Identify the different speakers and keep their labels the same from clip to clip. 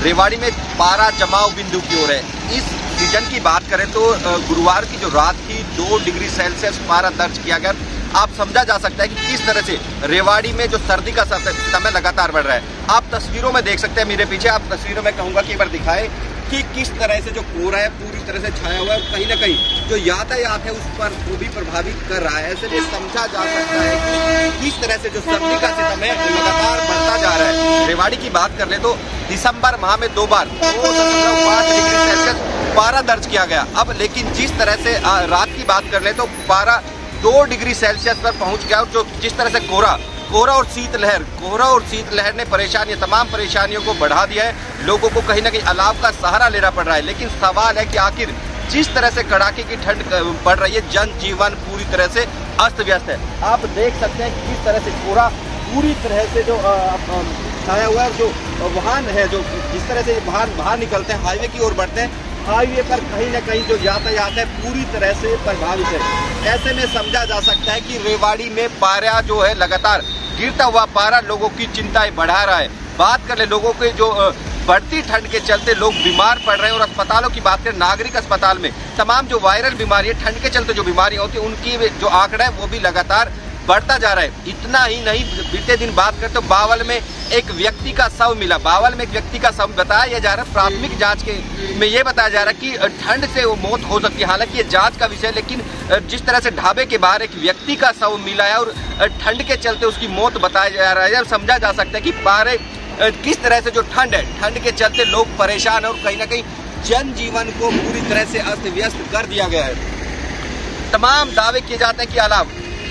Speaker 1: रेवाड़ी में पारा जमाव बिंदु की ओर है। इस सीज़न की बात करें तो गुरुवार की जो रात थी, दो डिग्री सेल्सियस पारा दर्ज किया गया। आप समझा जा सकता है कि किस तरह से रेवाड़ी में जो सर्दी का समय लगातार बढ़ रहा है। आप तस्वीरों में देख सकते हैं, मेरे पीछे आप तस्वीरों में कहूँगा कि एक बार दिखाए। कि किस तरह से जो कोहरा है, पूरी तरह से छाया हुआ है कहीं ना कहीं जो यातायात है, उस पर वो भी प्रभावित कर रहा है। ऐसे में समझा जा सकता है कि किस तरह से जो सर्दी का सितम है लगातार बढ़ता जा रहा है। रेवाड़ी की बात कर ले तो दिसंबर माह में दो बार दो दशमलव पाँच डिग्री सेल्सियस पारा दर्ज किया गया। अब लेकिन जिस तरह से रात की बात कर ले तो पारा दो डिग्री सेल्सियस पर पहुँच गया और जो, जिस तरह से कोहरा कोहरा और शीतलहर कोहरा और शीतलहर ने परेशानी तमाम परेशानियों को बढ़ा दिया है। लोगों को कहीं ना कहीं अलाव का सहारा लेना पड़ रहा है। लेकिन सवाल है कि आखिर जिस तरह से कड़ाके की ठंड पड़ रही है जनजीवन पूरी तरह से अस्त व्यस्त है। आप देख सकते हैं कि किस तरह से कोहरा पूरी तरह से जो छाया हुआ है, जो वाहन है, जो जिस तरह से वाहन बाहर निकलते हैं, हाईवे की ओर बढ़ते हैं, हाईवे पर कहीं ना कहीं जो यातायात है, पूरी तरह से प्रभावित है। ऐसे में समझा जा सकता है कि रेवाड़ी में पारा जो है, लगातार गिरता हुआ पारा लोगों की चिंताएँ बढ़ा रहा है। बात कर ले लोगों के जो बढ़ती ठंड के चलते लोग बीमार पड़ रहे हैं और अस्पतालों की बात करें, नागरिक अस्पताल में तमाम जो वायरल बीमारी है, ठंड के चलते जो बीमारियाँ होती है, उनकी जो आंकड़ा है, वो भी लगातार बढ़ता जा रहा है। इतना ही नहीं, बीते दिन बात करते तो बावल में एक व्यक्ति का शव मिला। बावल में एक व्यक्ति का शव बताया जा रहा है प्राथमिक जाँच के में। ये बताया जा रहा है कि ठंड से वो मौत हो सकती है। हालाँकि ये जाँच का विषय लेकिन जिस तरह से ढाबे के बाहर एक व्यक्ति का शव मिला है और ठंड के चलते उसकी मौत बताया जा रहा है समझा जा सकता है कि पारे किस तरह से जो ठंड है, ठंड के चलते लोग परेशान है और कहीं ना कहीं जनजीवन को पूरी तरह से अस्त व्यस्त कर दिया गया है। तमाम दावे किए जाते हैं कि अलाव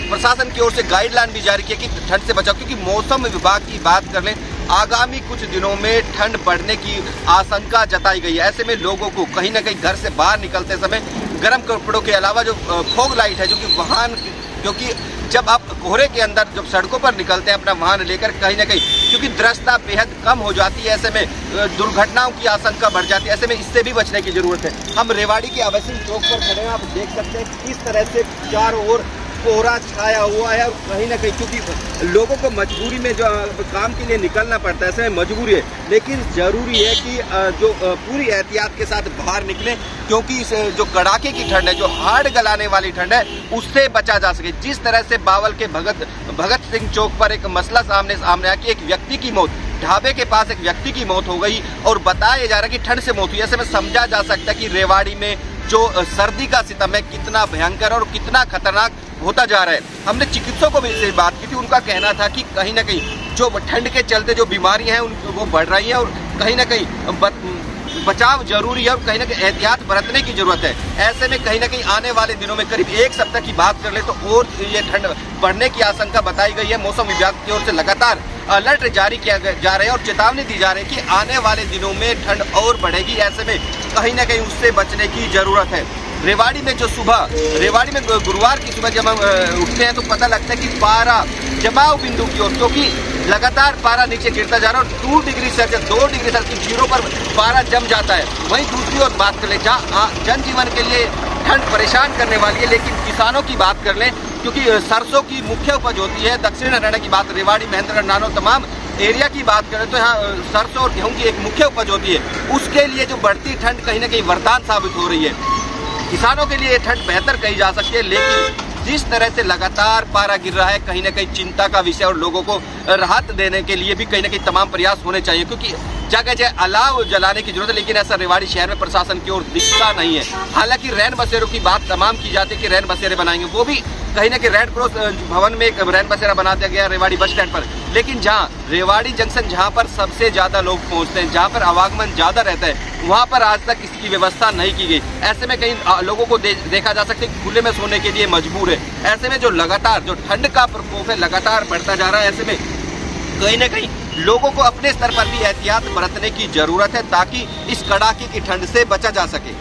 Speaker 1: प्रशासन की ओर से गाइडलाइन भी जारी किया कि ठंड से बचाओ क्योंकि मौसम विभाग की बात कर लें, आगामी कुछ दिनों में ठंड बढ़ने की आशंका जताई गई है। ऐसे में लोगों को कहीं ना कहीं घर से बाहर निकलते समय गर्म कपड़ों के अलावा जो फोग लाइट है, जो कि वाहन क्योंकि जब आप कोहरे के अंदर जब सड़कों पर निकलते हैं अपना वाहन लेकर कहीं ना कहीं, क्योंकि दृष्टता बेहद कम हो जाती है, ऐसे में दुर्घटनाओं की आशंका बढ़ जाती है, ऐसे में इससे भी बचने की ज़रूरत है। हम रेवाड़ी के आवासीय चौक पर खड़े हैं, आप देख सकते हैं किस तरह से चारों ओर कोहरा छाया हुआ है कहीं ना कहीं क्योंकि लोगों को मजबूरी में जो काम के लिए निकलना पड़ता है, ऐसे मजबूरी है। लेकिन ज़रूरी है कि जो पूरी एहतियात के साथ बाहर निकले, क्योंकि इस जो कड़ाके की ठंड है, जो हार्ड गलाने वाली ठंड है, उससे बचा जा सके। जिस तरह से बावल के भगत भगत सिंह चौक पर एक मसला सामने सामने आया कि एक व्यक्ति की मौत, ढाबे के पास एक व्यक्ति की मौत हो गई और बताया जा रहा है कि ठंड से मौत हुई। ऐसे में समझा जा सकता है कि रेवाड़ी में जो सर्दी का सितम है, कितना भयंकर और कितना खतरनाक होता जा रहा है। हमने चिकित्सकों को भी बात की थी, उनका कहना था कि कहीं ना कहीं जो ठंड के चलते जो बीमारियाँ हैं वो बढ़ रही हैं और कहीं ना कहीं बचाव ज़रूरी है और कहीं ना कहीं एहतियात बरतने की ज़रूरत है। ऐसे में कहीं ना कहीं आने वाले दिनों में करीब एक सप्ताह की बात कर ले तो और ये ठंड बढ़ने की आशंका बताई गई है। मौसम विभाग की ओर से लगातार अलर्ट जारी किया जा रहा है और चेतावनी दी जा रही है कि आने वाले दिनों में ठंड और बढ़ेगी। ऐसे में कहीं ना कहीं उससे बचने की ज़रूरत है। रेवाड़ी में जो सुबह, रेवाड़ी में गुरुवार की सुबह जब हम उठते हैं तो पता लगता है कि पारा जमाव बिंदु की ओर, क्योंकि लगातार पारा नीचे गिरता जा रहा है और टू डिग्री सेल्सियस, दो डिग्री सेल्सियस ज़ीरो पर पारा जम जाता है। वहीं दूसरी ओर बात कर ले जहाँ जनजीवन के लिए ठंड परेशान करने वाली है, लेकिन किसानों की बात कर लें, क्योंकि सरसों की मुख्य उपज होती है, दक्षिण हरियाणा की बात, रेवाड़ी महेंद्रगढ़ नानो, तमाम एरिया की बात करें तो यहाँ सरसों और गेहूँ की एक मुख्य उपज होती है। उसके लिए जो बढ़ती ठंड कहीं ना कहीं वरदान साबित हो रही है। किसानों के लिए ठंड बेहतर कही जा सकती है, लेकिन जिस तरह से लगातार पारा गिर रहा है, कहीं ना कहीं चिंता का विषय और लोगों को राहत देने के लिए भी कहीं ना कहीं तमाम प्रयास होने चाहिए, क्योंकि जगह जगह अलाव जलाने की ज़रूरत है, लेकिन ऐसा रेवाड़ी शहर में प्रशासन की ओर दिखता नहीं है। हालाँकि रैन बसेरों की बात तमाम की जाती है कि रैन बसेरे बनाएँगे वो भी कहीं ना कहीं रेड क्रॉस भवन में एक रैन बसेरा बना दिया गया रेवाड़ी बस स्टैंड पर। लेकिन जहाँ रेवाड़ी जंक्शन, जहाँ पर सबसे ज़्यादा लोग पहुँचते हैं, जहाँ पर आवागमन ज़्यादा रहता है वहाँ पर आज तक इसकी व्यवस्था नहीं की गई। ऐसे में कई लोगों को दे, देखा जा सकता है खुले में सोने के लिए मजबूर है। ऐसे में जो लगातार जो ठंड का प्रकोप है लगातार बढ़ता जा रहा है ऐसे में कहीं ना कहीं लोगों को अपने स्तर पर भी एहतियात बरतने की ज़रूरत है ताकि इस कड़ाके की ठंड से बचा जा सके।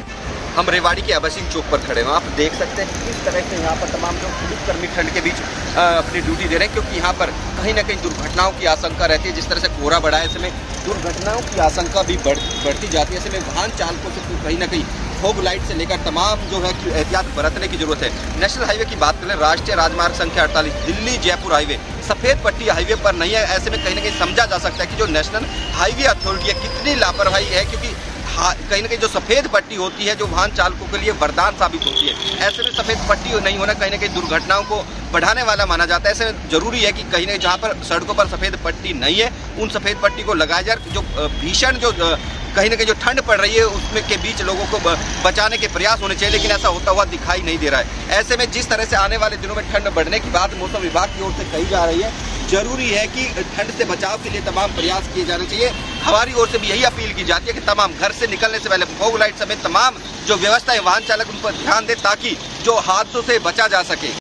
Speaker 1: हम रेवाड़ी के आवासीय चौक पर खड़े हैं। आप देख सकते हैं किस तरह से यहाँ पर तमाम जो पुलिसकर्मी ठंड के बीच अपनी ड्यूटी दे रहे हैं, क्योंकि यहाँ पर कहीं ना कहीं दुर्घटनाओं की आशंका रहती है। जिस तरह से कोहरा बढ़ा है ऐसे में दुर्घटनाओं की आशंका भी बढ़, बढ़ती जाती है। ऐसे में वाहन चालकों से तो कहीं ना कहीं फोग लाइट से लेकर तमाम जो है कि एहतियात बरतने की ज़रूरत है। नेशनल हाईवे की बात करें, राष्ट्रीय राजमार्ग संख्या अड़तालीस, दिल्ली जयपुर हाईवे। सफ़ेद पट्टी हाईवे पर नहीं है, ऐसे में कहीं ना कहीं समझा जा सकता है कि जो नेशनल हाईवे अथॉरिटी है, कितनी लापरवाही है, क्योंकि कहीं ना कहीं जो सफ़ेद पट्टी होती है, जो वाहन चालकों के लिए वरदान साबित होती है। ऐसे में सफ़ेद पट्टी नहीं होना कहीं ना कहीं दुर्घटनाओं को बढ़ाने वाला माना जाता है। ऐसे में ज़रूरी है कि कहीं ना जहाँ पर सड़कों पर सफ़ेद पट्टी नहीं है, उन सफ़ेद पट्टी को लगाया जाए। जो भीषण जो कहीं ना कहीं जो ठंड पड़ रही है, उसमें के बीच लोगों को बचाने के प्रयास होने चाहिए, लेकिन ऐसा होता हुआ दिखाई नहीं दे रहा है। ऐसे में जिस तरह से आने वाले दिनों में ठंड बढ़ने की बात मौसम विभाग की ओर से कही जा रही है ज़रूरी है कि ठंड से बचाव के लिए तमाम प्रयास किए जाने चाहिए। हमारी ओर से भी यही अपील की जाती है कि तमाम घर से निकलने से पहले फोग लाइट समेत तमाम जो व्यवस्था है, वाहन चालक उन पर ध्यान दे ताकि जो हादसों से बचा जा सके।